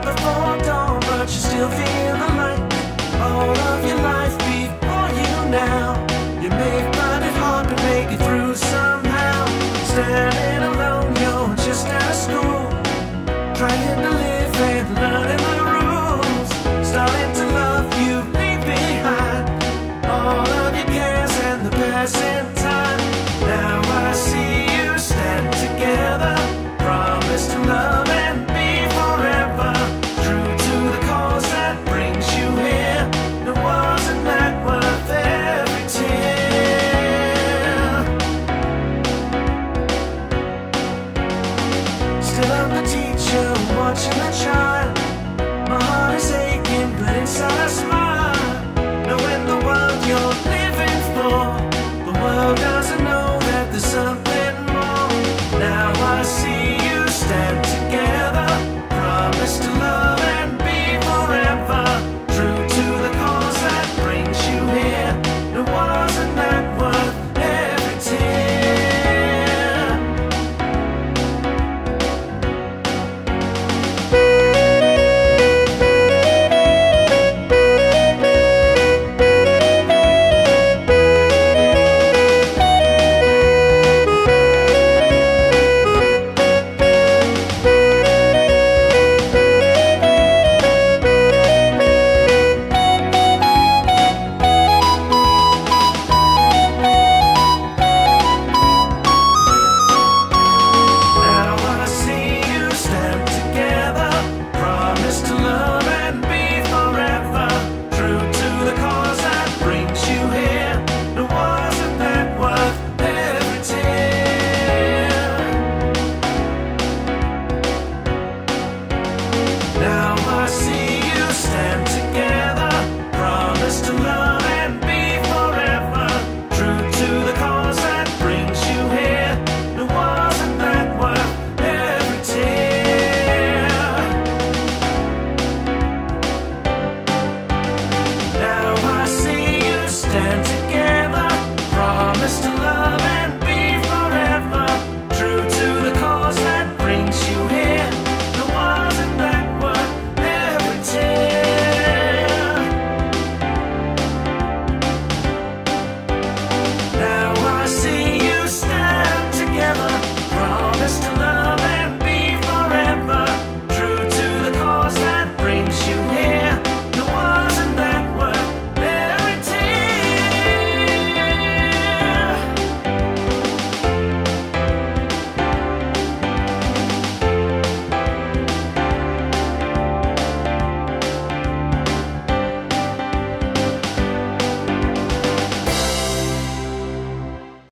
before dawn, but you still feel the. All of your life before you now. You may find it hard to make it through somehow. Standing alone, you're just out of school. Trying to live and learning the rules. Starting to love you leave behind. All of your cares and the past watch my child.